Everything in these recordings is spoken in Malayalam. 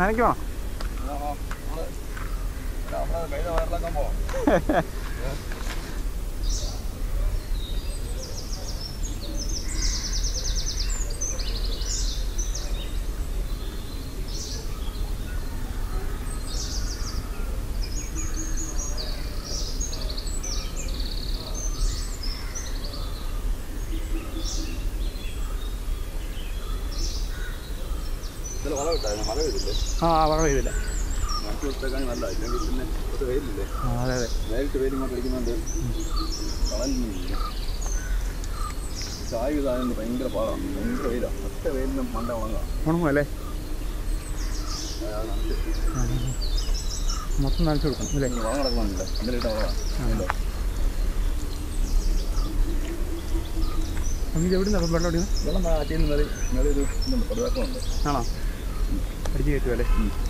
നനയ്ക്കുവാണോ കൈ വയറിളക്കാൻ പോവാം ഇതിൽ വളം ഇട്ടായിരുന്നു മഴ പെയ്തില്ലേ ആ വളം ചെയ്തില്ല നമുക്ക് കൊടുത്തേക്കാൻ നല്ല ഇല്ലെങ്കിൽ പിന്നെ ആ അതെ അതെ. നേരിട്ട് വെയിൽ ഇങ്ങോട്ട് അടിക്കുന്നുണ്ട്. വളഞ്ഞില്ല ചായ ഇതായത് ഭയങ്കര പാടാണ്. ഭയങ്കര വെയിലാണ് ഒറ്റ വെയിലിനും മണ്ട ഉണങ്ങാം മൊത്തം നനച്ചു കൊടുക്കണം അല്ലേ? വളം കിടക്കുന്നുണ്ട് അതിന്റെ ഇട്ട വളമാണ് നമുക്ക് എവിടെ നിന്നാണ് വെള്ളം വെള്ളം നിന്ന് മേലെ ഒരു ഇതുണ്ട് ആണോ? അടിച്ച് കയറ്റും അല്ലേ പോയിട്ടില്ല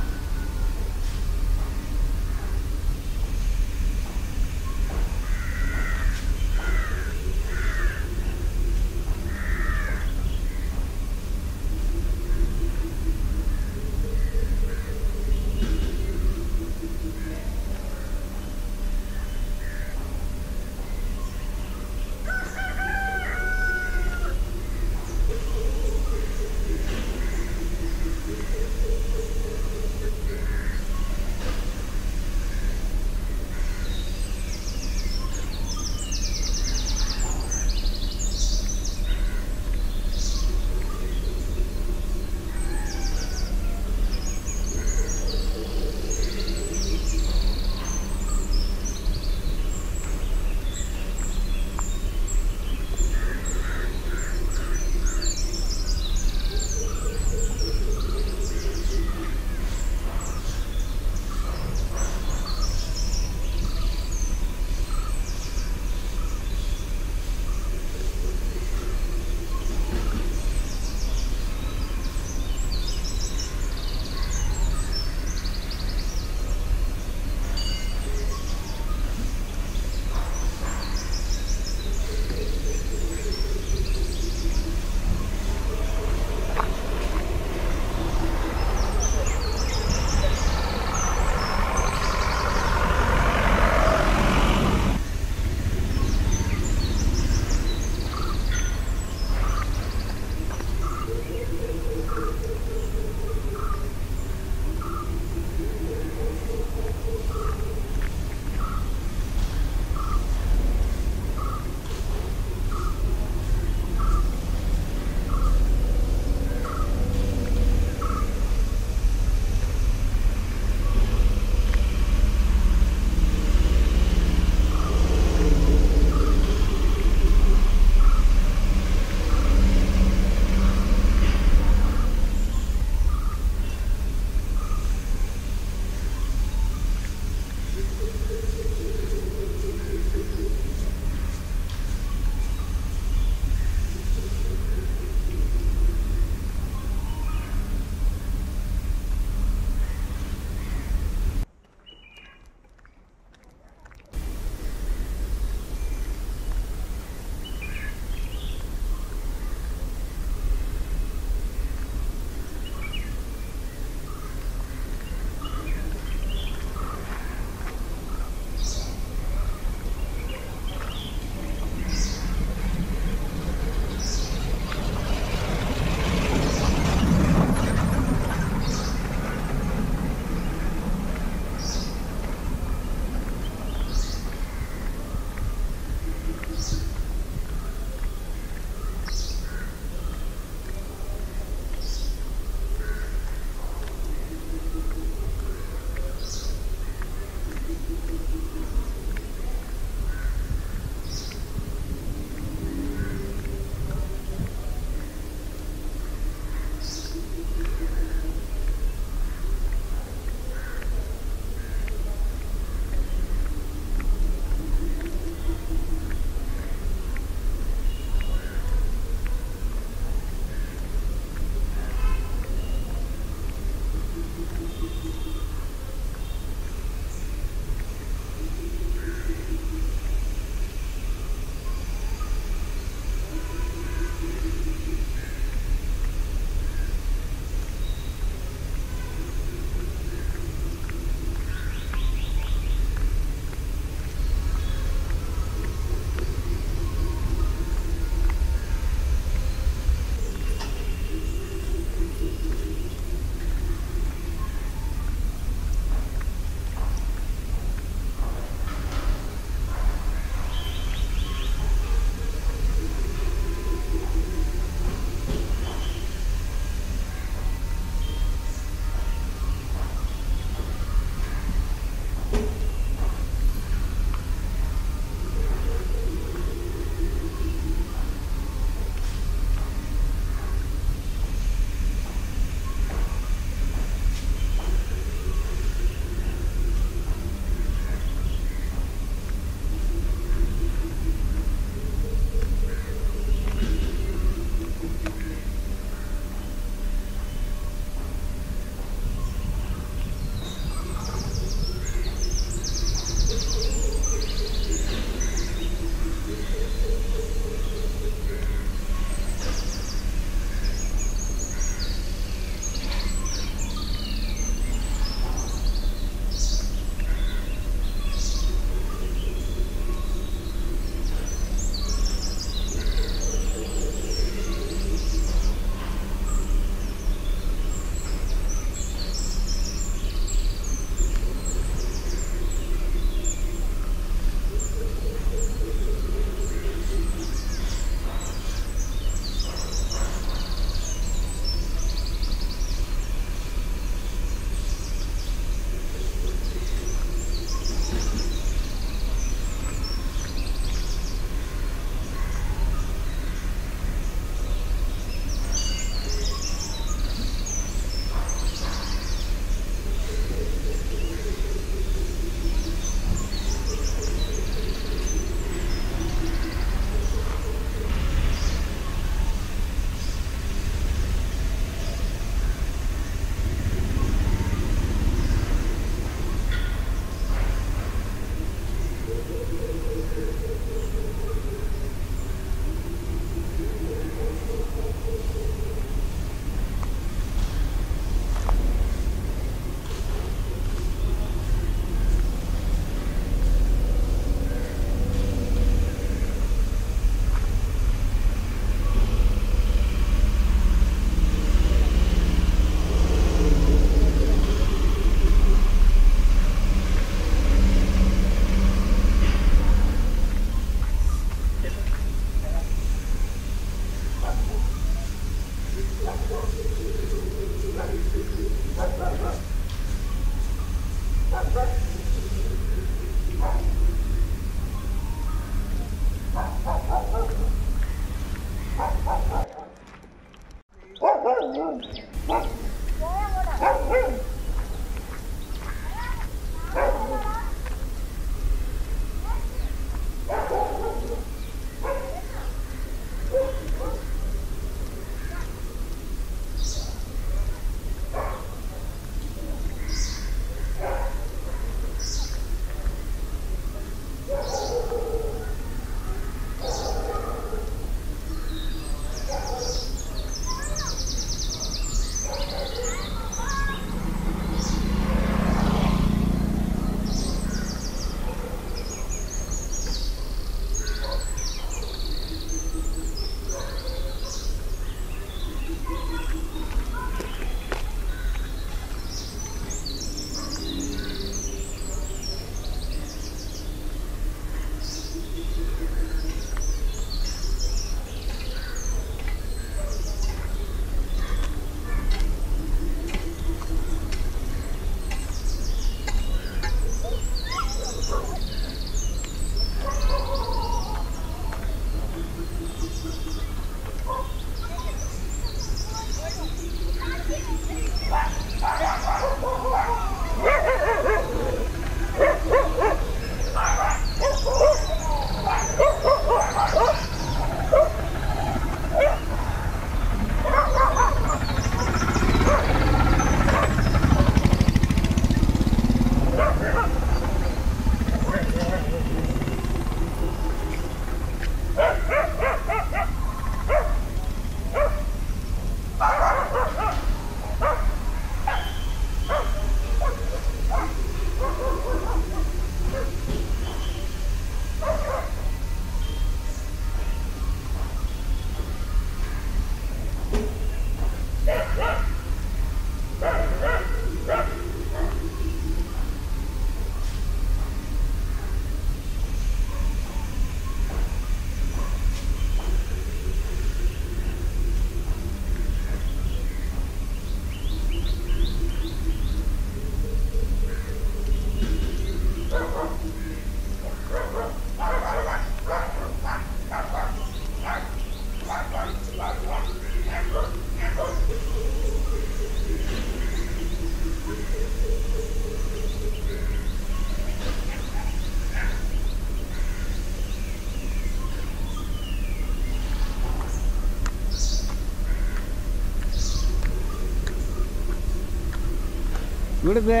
ഇവിടുത്തെ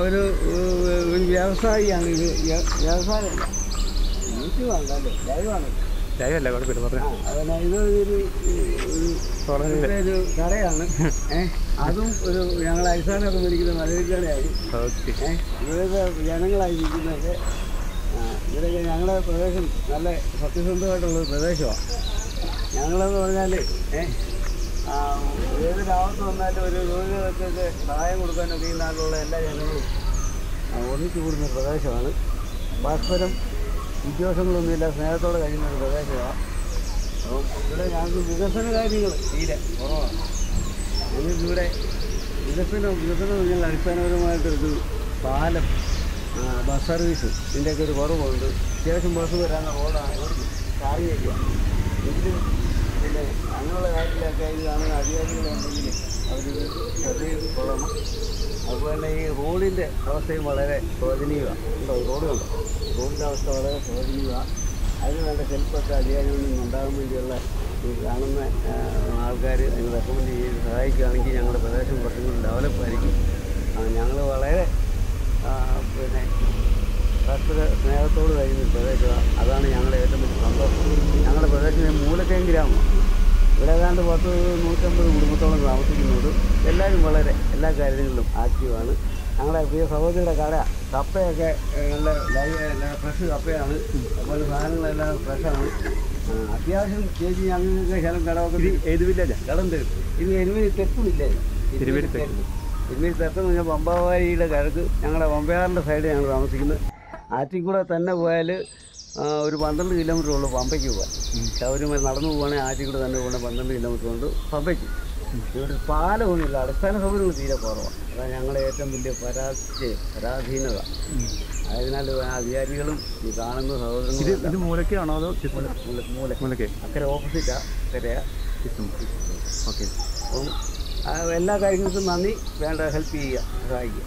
ഒരു ഒരു വ്യവസായിയാണ് ഇത്. വ്യവസായ വ്യവസായമല്ല. യൂട്യൂബാണല്ലോ ലൈവാണ് ലൈവല്ല കുഴപ്പമില്ല പറഞ്ഞു അതന്നെ. ഇത് ഒരു കടയാണ്. ഏഹ് അതും ഒരു ഞങ്ങൾ അടിസ്ഥാനമൊക്കെ മേടിക്കുന്ന മലയാളി കടയായി ഏഹ് ഇവിടുത്തെ ജനങ്ങളായിരിക്കുന്നതൊക്കെ ഇവിടെയൊക്കെ ഞങ്ങളുടെ പ്രദേശം നല്ല സത്യസന്ധമായിട്ടുള്ള പ്രദേശമാണ്. ഞങ്ങളെന്ന് പറഞ്ഞാൽ ഏഹ് ഏത് രാവത്ത് വന്നാലും ഒരു രോഗികൾക്കൊക്കെ സഹായം കൊടുക്കാനൊക്കെ ഈ നാട്ടിലുള്ള എല്ലാ ജനങ്ങളും ഒന്നിച്ചു കൂടുന്ന ഒരു പ്രദേശമാണ്. പരസ്പരം വിദ്വേഷങ്ങളൊന്നുമില്ല സ്നേഹത്തോടെ കഴിയുന്ന ഒരു പ്രദേശമാണ്. അപ്പം ഇവിടെ ഞങ്ങൾക്ക് വികസന കാര്യങ്ങൾ തീരെ കുറവാണ്. ഞങ്ങൾക്ക് ഇവിടെ വികസനം വികസനം നിങ്ങളുടെ അടിസ്ഥാനപരമായിട്ടൊരു പാലം ബസ് സർവീസ് ഇതിന്റെയൊക്കെ ഒരു കുറവുണ്ട്. അത്യാവശ്യം ബസ് വരാവുന്ന റോഡാണ്. റോഡ് കാര്യമില്ല എങ്കിലും പിന്നെ അങ്ങനെയുള്ള കാര്യത്തിലൊക്കെ ഇത് കാണുന്ന അധികാരികളുണ്ടെങ്കിൽ അവർ ശ്രദ്ധയിൽ കൊള്ളണം. അതുപോലെ തന്നെ ഈ റോഡിന്റെ അവസ്ഥയും വളരെ ശോചനീയമാണ്. ഉണ്ടോ? റോഡുണ്ട് റോഡിന്റെ അവസ്ഥ വളരെ ശോചനീയമാണ്. അതിന് വേണ്ട ഹെൽപ്പൊക്കെ അധികാരികളിൽ നിന്ന് ഉണ്ടാകാൻ വേണ്ടിയുള്ള ഈ കാണുന്ന ആൾക്കാർ അതിന് റെക്കമെൻഡ് ചെയ്ത് സഹായിക്കുകയാണെങ്കിൽ ഞങ്ങളുടെ പ്രദേശം കുറച്ചും കൂടി ഡെവലപ്പ് ആയിരിക്കും. ഞങ്ങൾ വളരെ പിന്നെ പരസ്പര സ്നേഹത്തോട് കഴിയുന്ന പ്രദേശമാണ്. അതാണ് ഞങ്ങളുടെ ഏറ്റവും വലിയ സന്തോഷം. ഞങ്ങളുടെ പ്രദേശത്തിന്റെ മൂലക്കയം ഗ്രാമമാണ്. ഇവിടെ ഏതാണ്ട് പത്ത് നൂറ്റമ്പത് കുടുംബത്തോളം താമസിക്കുന്നുണ്ട് എല്ലാവരും വളരെ എല്ലാ കാര്യങ്ങളിലും ആക്റ്റീവാണ്. ഞങ്ങളുടെ പ്രിയ സഹോദരിയുടെ കട കപ്പയൊക്കെ നല്ല ലൈവ് ഫ്രഷ് കപ്പയാണ്. അതുപോലെ സാധനങ്ങളെല്ലാം ഫ്രഷാണ്. അത്യാവശ്യം ചേച്ചി ഞങ്ങൾക്ക് ശലം കടമൊക്കെ ഏത് വില്ലേജ് കടം തരും. ഇനി എരുമേലി തെക്കുമില്ലേ തിരുവേലി തെക്ക്. എരുമേലി തെക്കെന്ന് പറഞ്ഞാൽ പമ്പാവാരിയുടെ കിഴക്ക്. ഞങ്ങളുടെ പമ്പയാറിന്റെ സൈഡിൽ ഞങ്ങൾ താമസിക്കുന്നത്. ആറ്റിൻകൂടെ തന്നെ പോയാൽ ഒരു പന്ത്രണ്ട് കിലോമീറ്റർ ഉള്ളൂ പമ്പയ്ക്ക് പോകാൻ ശബരിമല നടന്നു പോവുകയാണെങ്കിൽ കൂടെ തന്നെ പോകണേ പന്ത്രണ്ട് കിലോമീറ്റർ കൊണ്ട് പമ്പയ്ക്ക്. ഇവിടെ പാലമൊന്നുമില്ല അടിസ്ഥാന സൗകര്യങ്ങൾ തീരെ കുറവാണ്. അതാണ് ഞങ്ങളുടെ ഏറ്റവും വലിയ പരാജയം പരാധീനത. അതിനാൽ അധികാരികളും ഈ കാണുന്ന സഹോദരങ്ങളും മൂലക്കാണോ അതോ മൂലക്കേ? അക്കരെ ഓപ്പോസിറ്റാ അക്കരെയാ ചിത്രം ഓക്കെ. അപ്പം ആ എല്ലാ കാര്യങ്ങൾക്കും നന്ദി. വേണ്ട ഹെൽപ്പ് ചെയ്യുക സഹായിക്കുക.